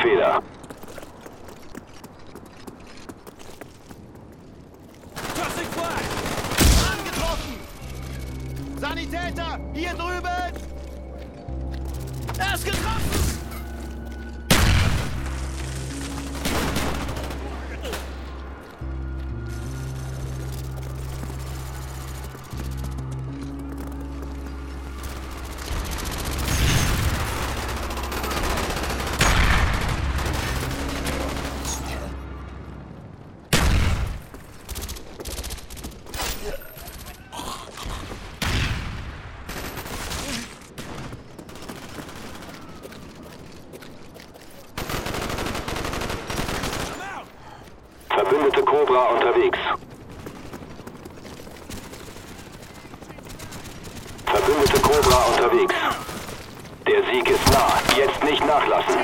Flag! Angetroffen! Sanitäter, hier drüben! Er ist getroffen! Verbündete Cobra unterwegs. Verbündete Cobra unterwegs. Der Sieg ist nah. Jetzt nicht nachlassen.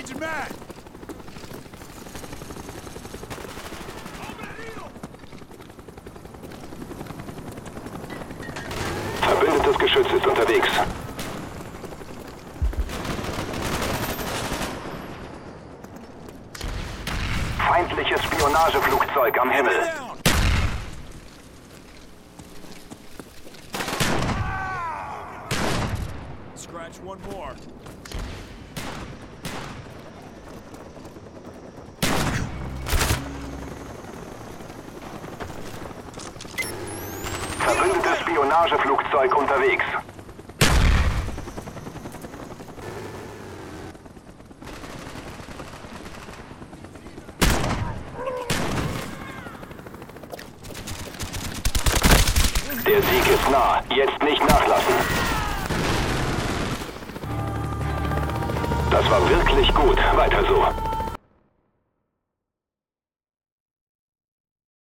Verbündetes Geschütz ist unterwegs. Feindliches Spionageflugzeug am Himmel. Scratch one more. Verbündetes Spionageflugzeug unterwegs. Der Sieg ist nah. Jetzt nicht nachlassen. Das war wirklich gut. Weiter so.